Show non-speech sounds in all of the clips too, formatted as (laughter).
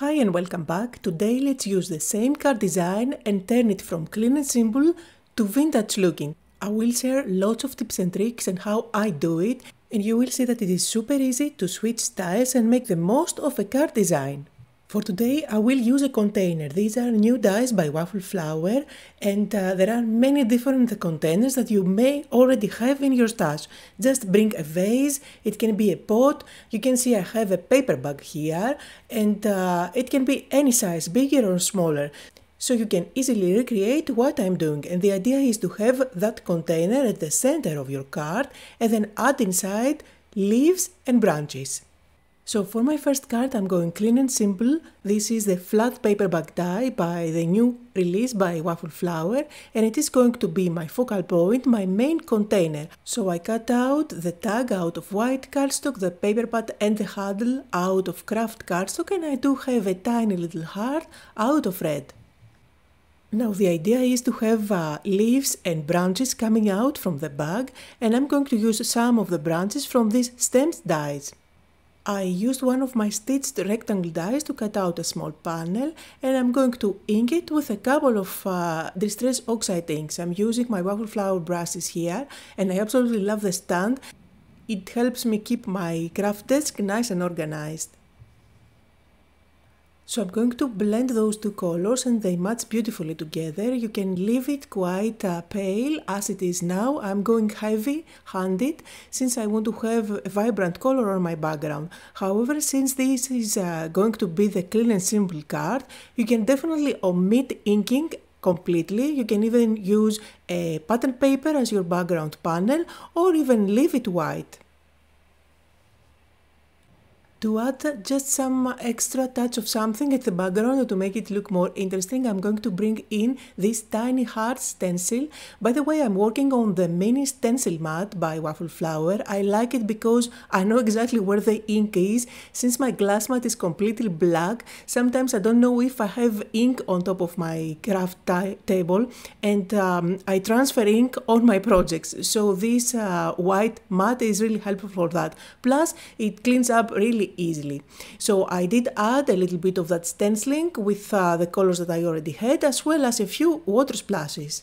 Hi and welcome back. Today let's use the same card design and turn it from clean and simple to vintage looking. I will share lots of tips and tricks and how I do it and you will see that it is super easy to switch styles and make the most of a card design. For today I will use a container. These are new dies by Waffle Flower and uh, there are many different containers that you may already have in your stash. Just bring a vase, it can be a pot, you can see I have a paper bag here and uh, it can be any size, bigger or smaller. So you can easily recreate what I'm doing and the idea is to have that container at the center of your card and then add inside leaves and branches. So for my first card I'm going clean and simple. This is the flat paper bag die by the new release by Waffle Flower and it is going to be my focal point, my main container. So I cut out the tag out of white cardstock, the paper pad and the handle out of kraft cardstock and I do have a tiny little heart out of red. Now the idea is to have uh, leaves and branches coming out from the bag and I'm going to use some of the branches from these stems dies. I used one of my stitched rectangle dies to cut out a small panel and I'm going to ink it with a couple of uh, Distress Oxide inks. I'm using my Waffle Flower brushes here and I absolutely love the stand. It helps me keep my craft desk nice and organized. So I'm going to blend those two colors and they match beautifully together. You can leave it quite uh, pale as it is now. I'm going heavy handed since I want to have a vibrant color on my background. However, since this is uh, going to be the clean and simple card, you can definitely omit inking completely. You can even use a pattern paper as your background panel or even leave it white to add just some extra touch of something at the background to make it look more interesting, I'm going to bring in this tiny heart stencil. By the way, I'm working on the mini stencil mat by Waffle Flower. I like it because I know exactly where the ink is. Since my glass mat is completely black, sometimes I don't know if I have ink on top of my craft table and um, I transfer ink on my projects. So this uh, white mat is really helpful for that. Plus, it cleans up really easily. So I did add a little bit of that stenciling with uh, the colors that I already had as well as a few water splashes.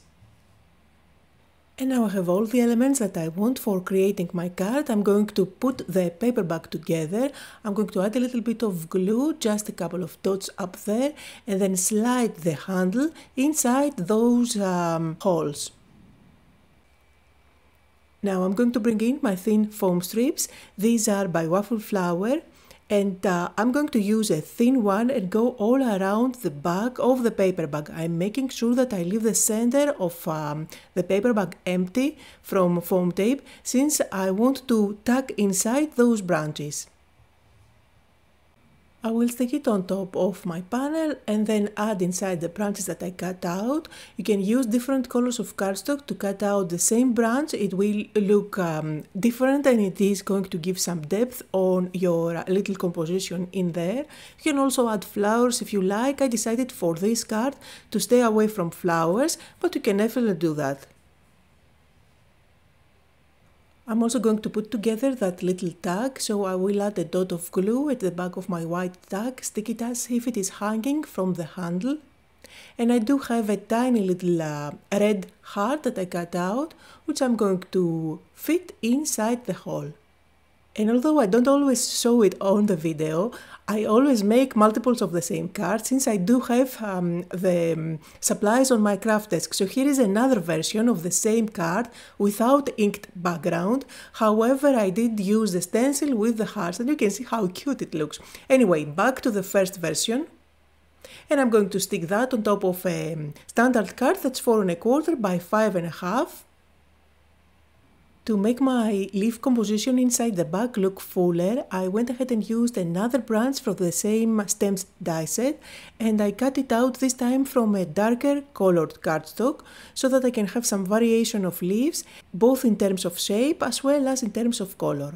And now I have all the elements that I want for creating my card. I'm going to put the paper bag together. I'm going to add a little bit of glue, just a couple of dots up there, and then slide the handle inside those um, holes. Now I'm going to bring in my thin foam strips. These are by Waffle Flower and uh, I'm going to use a thin one and go all around the back of the paper bag. I'm making sure that I leave the center of um, the paper bag empty from foam tape since I want to tuck inside those branches. I will stick it on top of my panel and then add inside the branches that I cut out. You can use different colors of cardstock to cut out the same branch. It will look um, different and it is going to give some depth on your little composition in there. You can also add flowers if you like. I decided for this card to stay away from flowers, but you can definitely do that. I'm also going to put together that little tag, so I will add a dot of glue at the back of my white tag, stick it as if it is hanging from the handle. And I do have a tiny little uh, red heart that I cut out, which I'm going to fit inside the hole. And although I don't always show it on the video, I always make multiples of the same card since I do have um, the um, supplies on my craft desk. So here is another version of the same card without inked background. However, I did use the stencil with the hearts and you can see how cute it looks. Anyway, back to the first version. And I'm going to stick that on top of a standard card that's four and a quarter by five and a half to make my leaf composition inside the bag look fuller, I went ahead and used another branch from the same stems die set and I cut it out this time from a darker colored cardstock so that I can have some variation of leaves both in terms of shape as well as in terms of color.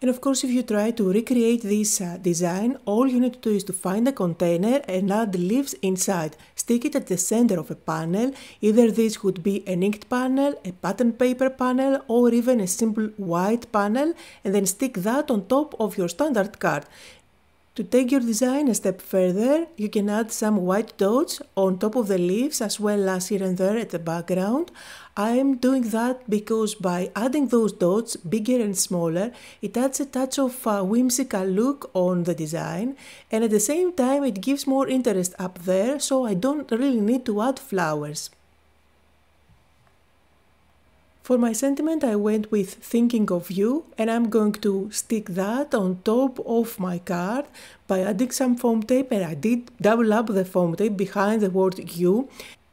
And of course, if you try to recreate this uh, design, all you need to do is to find a container and add leaves inside. Stick it at the center of a panel. Either this would be an inked panel, a pattern paper panel, or even a simple white panel, and then stick that on top of your standard card. To take your design a step further, you can add some white dots on top of the leaves as well as here and there at the background. I'm doing that because by adding those dots, bigger and smaller, it adds a touch of a whimsical look on the design and at the same time it gives more interest up there so I don't really need to add flowers. For my sentiment I went with thinking of you and I'm going to stick that on top of my card by adding some foam tape and I did double up the foam tape behind the word you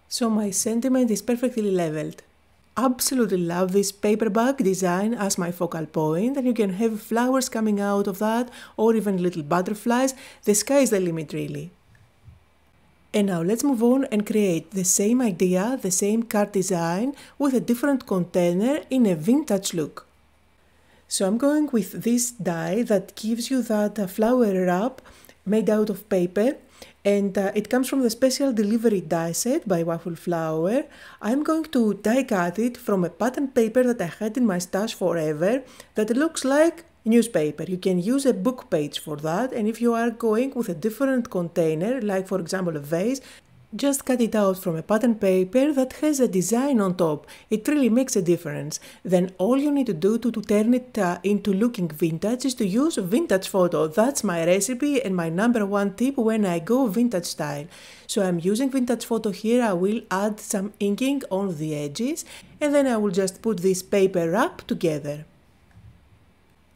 so my sentiment is perfectly leveled. Absolutely love this paper bag design as my focal point and you can have flowers coming out of that or even little butterflies. The sky is the limit really. And now let's move on and create the same idea, the same card design with a different container in a vintage look. So I'm going with this die that gives you that uh, flower wrap made out of paper and uh, it comes from the special delivery die set by Waffle Flower. I'm going to die cut it from a pattern paper that I had in my stash forever that looks like newspaper. You can use a book page for that and if you are going with a different container, like for example a vase, just cut it out from a pattern paper that has a design on top. It really makes a difference. Then all you need to do to, to turn it uh, into looking vintage is to use vintage photo. That's my recipe and my number one tip when I go vintage style. So I'm using vintage photo here. I will add some inking on the edges and then I will just put this paper wrap together.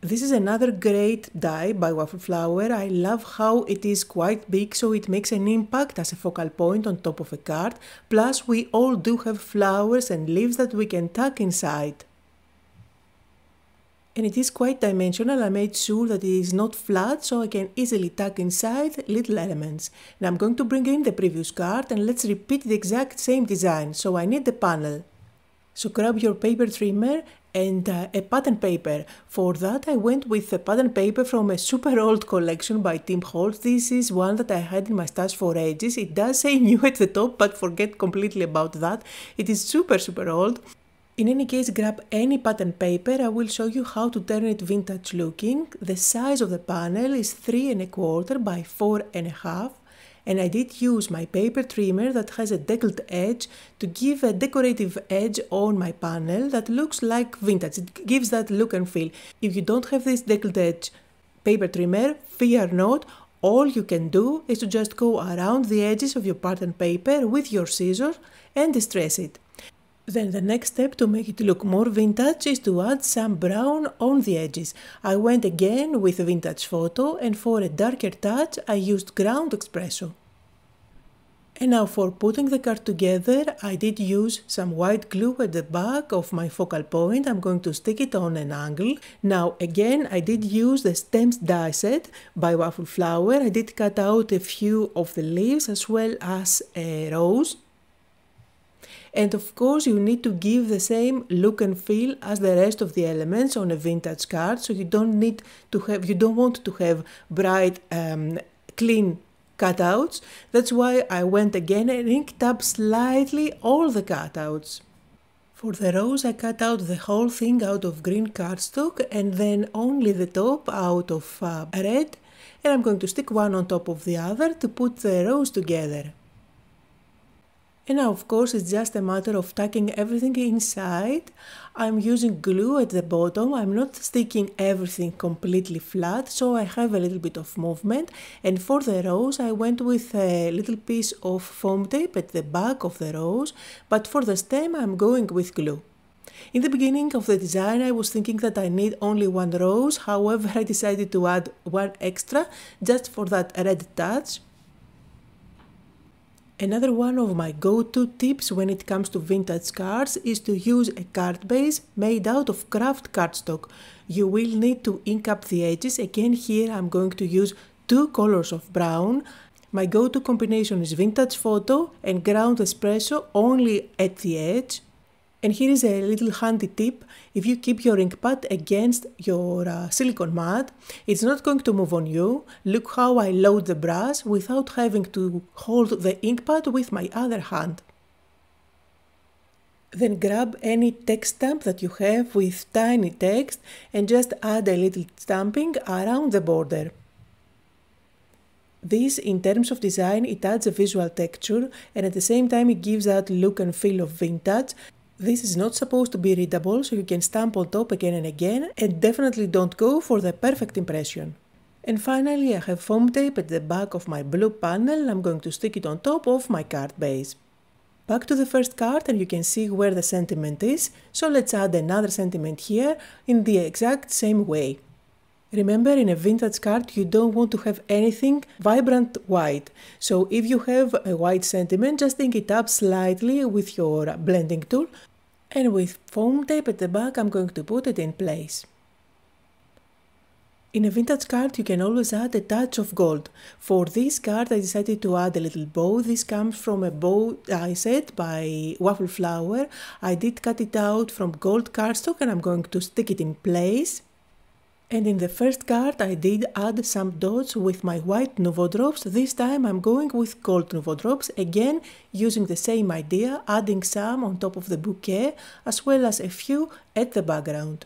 This is another great die by Waffle Flower. I love how it is quite big so it makes an impact as a focal point on top of a card. Plus we all do have flowers and leaves that we can tuck inside. And it is quite dimensional, I made sure that it is not flat so I can easily tuck inside little elements. Now I'm going to bring in the previous card and let's repeat the exact same design. So I need the panel. So grab your paper trimmer and uh, a pattern paper. For that I went with a pattern paper from a super old collection by Tim Holtz. This is one that I had in my stash for ages. It does say (laughs) new at the top but forget completely about that. It is super super old. In any case, grab any pattern paper. I will show you how to turn it vintage looking. The size of the panel is three and a quarter by four and a half and I did use my paper trimmer that has a deckled edge to give a decorative edge on my panel that looks like vintage. It gives that look and feel. If you don't have this deckled edge paper trimmer, fear not, all you can do is to just go around the edges of your pattern paper with your scissors and distress it. Then the next step to make it look more vintage is to add some brown on the edges. I went again with a vintage photo and for a darker touch I used ground espresso. And now for putting the card together, I did use some white glue at the back of my focal point. I'm going to stick it on an angle. Now again, I did use the stems die set by Waffle Flower. I did cut out a few of the leaves as well as a rose and of course you need to give the same look and feel as the rest of the elements on a vintage card. So you don't need to have you don't want to have bright um, clean cutouts. That's why I went again and inked up slightly all the cutouts. For the rose I cut out the whole thing out of green cardstock and then only the top out of uh, red. And I'm going to stick one on top of the other to put the rose together. And now of course it's just a matter of tucking everything inside. I'm using glue at the bottom. I'm not sticking everything completely flat so I have a little bit of movement and for the rose I went with a little piece of foam tape at the back of the rose but for the stem I'm going with glue. In the beginning of the design I was thinking that I need only one rose, however (laughs) I decided to add one extra just for that red touch Another one of my go-to tips when it comes to vintage cards is to use a card base made out of kraft cardstock. You will need to ink up the edges. Again here I'm going to use two colors of brown. My go-to combination is vintage photo and ground espresso only at the edge. And here is a little handy tip. If you keep your ink pad against your uh, silicone mat, it's not going to move on you. Look how I load the brush without having to hold the ink pad with my other hand. Then grab any text stamp that you have with tiny text and just add a little stamping around the border. This, in terms of design, it adds a visual texture and at the same time it gives that look and feel of vintage. This is not supposed to be readable, so you can stamp on top again and again, and definitely don't go for the perfect impression. And finally, I have foam tape at the back of my blue panel. I'm going to stick it on top of my card base. Back to the first card and you can see where the sentiment is, so let's add another sentiment here in the exact same way. Remember, in a vintage card, you don't want to have anything vibrant white. So if you have a white sentiment, just ink it up slightly with your blending tool. And with foam tape at the back, I'm going to put it in place. In a vintage card, you can always add a touch of gold. For this card, I decided to add a little bow. This comes from a bow I set by Waffle Flower. I did cut it out from gold cardstock and I'm going to stick it in place. And in the first card I did add some dots with my white Nuvo drops, this time I'm going with gold Nuvo drops, again using the same idea, adding some on top of the bouquet as well as a few at the background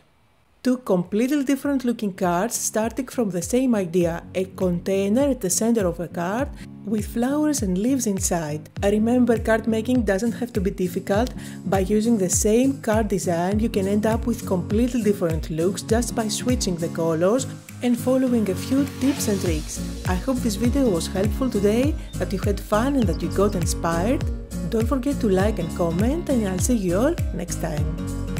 two completely different looking cards starting from the same idea, a container at the center of a card with flowers and leaves inside. I remember card making doesn't have to be difficult, by using the same card design you can end up with completely different looks just by switching the colors and following a few tips and tricks. I hope this video was helpful today, that you had fun and that you got inspired. Don't forget to like and comment and I'll see you all next time.